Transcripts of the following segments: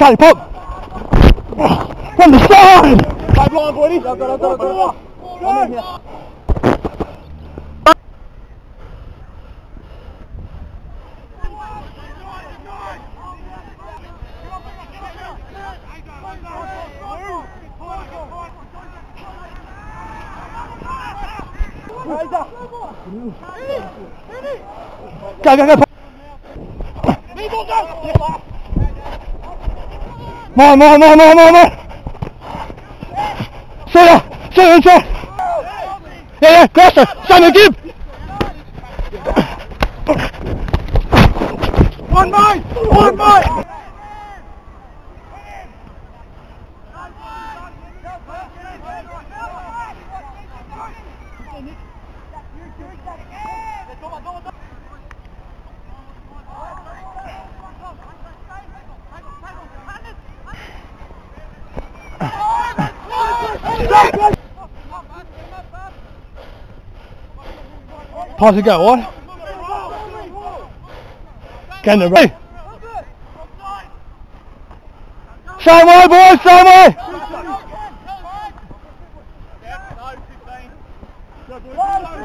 Try to poke. Oh, from the side. Five long, buddy. Go, go, go, go, go. Go, go, go. People go! Pop. More, more, more, more, more, more! See ya! See ya inside! Yeah, yeah, Costa! Simon Gibb! One mine! One mine! Pass it go, what? Get in the right. Same way, boys, same way!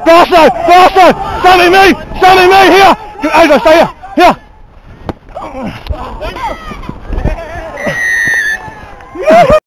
Barstow! Barstow! Sammy me! Sammy me! Here! Adrian, stay here! Here!